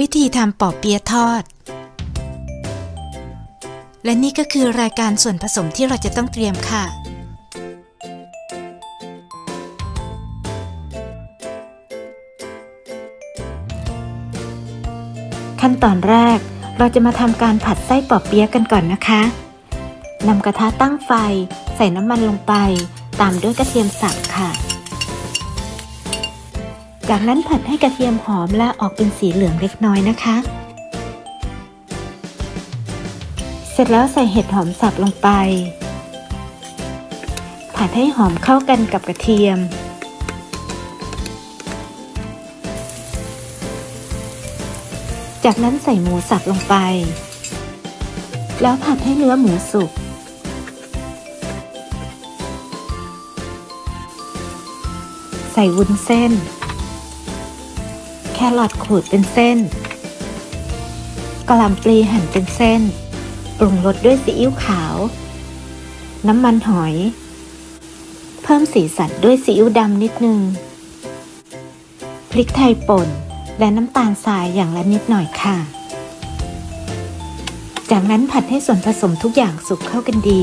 วิธีทำปอเปี๊ยะทอด และนี่ก็คือรายการส่วนผสมที่เราจะต้องเตรียมค่ะ ขั้นตอนแรกเราจะมาทำการผัดไส้ปอเปี๊ยะกันก่อนนะคะนำกระทะตั้งไฟ ใส่น้ำมันลงไป ตามด้วยกระเทียมสับค่ะ จากนั้นผัดให้กระเทียมหอมและออกเป็นสีเหลืองเล็กน้อยนะคะ เสร็จแล้วใส่เห็ดหอมสับลงไป ผัดให้หอมเข้ากันกับกระเทียม จากนั้นใส่หมูสับลงไป แล้วผัดให้เนื้อหมูสุกใส่วุ้นเส้น รอทขูดเป็นเส้นกระหล่ำปลีหั่นเป็นเส้น ปรุงรสด้วยซีอิ๊วขาว น้ำมันหอย เพิ่มสีสันด้วยซีอิ๊วดำนิดนึง พริกไทยป่น และน้ำตาลทรายอย่างละนิดหน่อยค่ะ จากนั้นผัดให้ส่วนผสมทุกอย่างสุกเข้ากันดี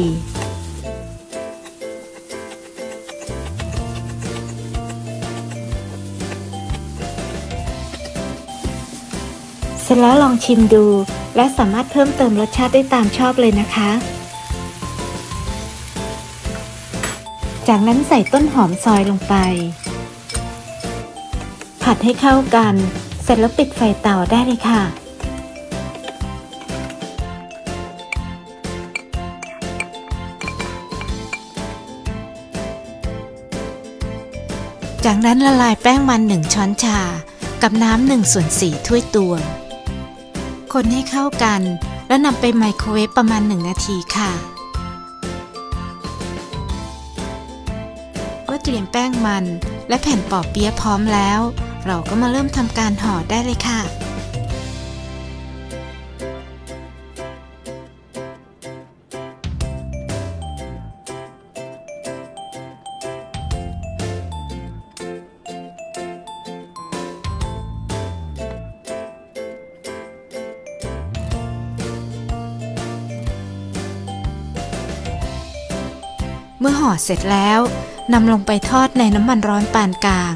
ร็จแล้วลองชิมดู และสามารถเพิ่มเติมรสชาติได้ตามชอบเลยนะคะ จากนั้นใส่ต้นหอมซอยลงไป ผัดให้เข้ากัน เสร็จแล้วปิดไฟเตาได้เลยค่ะจากนั้นละลายแป้งมันหนึ่งช้อนชา กับน้ำหนึ่งส่วนสี่ถ้วยตวง คนให้เข้ากัน แล้วนำไปไมโครเวฟประมาณหนึ่งนาทีค่ะเมื่อเตรียมแป้งมัน และแผ่นปอเปี๊ยะพร้อมแล้ว เราก็มาเริ่มทำการห่อได้เลยค่ะ เมื่อห่อเสร็จแล้วนำลงไปทอดในน้ำมันร้อนปานกลาง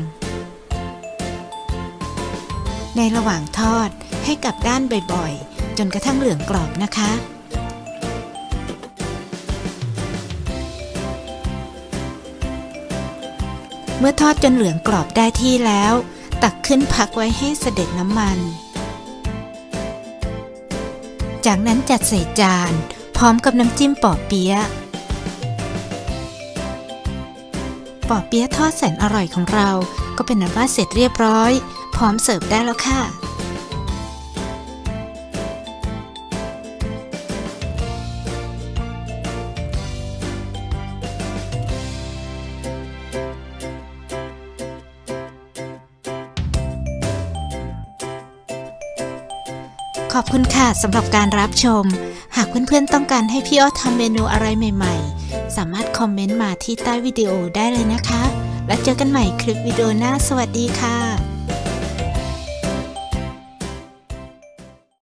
ในระหว่างทอดให้กลับด้านบ่อยๆ จนกระทั่งเหลืองกรอบนะคะ เมื่อทอดจนเหลืองกรอบได้ที่แล้ว ตักขึ้นพักไว้ให้เสด็จน้ำมัน จากนั้นจัดใส่จาน พร้อมกับน้ำจิ้มปอเปี๊ยะ ปอเปี๊ยะทอดแสนอร่อยของเรา ก็เป็นอันว่าเสร็จเรียบร้อย พร้อมเสิร์ฟได้แล้วค่ะขอบคุณค่ะสำหรับการรับชม หากเพื่อนๆต้องการให้พี่อ้อทำเมนูอะไรใหม่ ๆ สามารถคอมเมนต์มาที่ใต้วิดีโอได้เลยนะคะ แล้วเจอกันใหม่คลิปวิดีโอหน้า สวัสดีค่ะ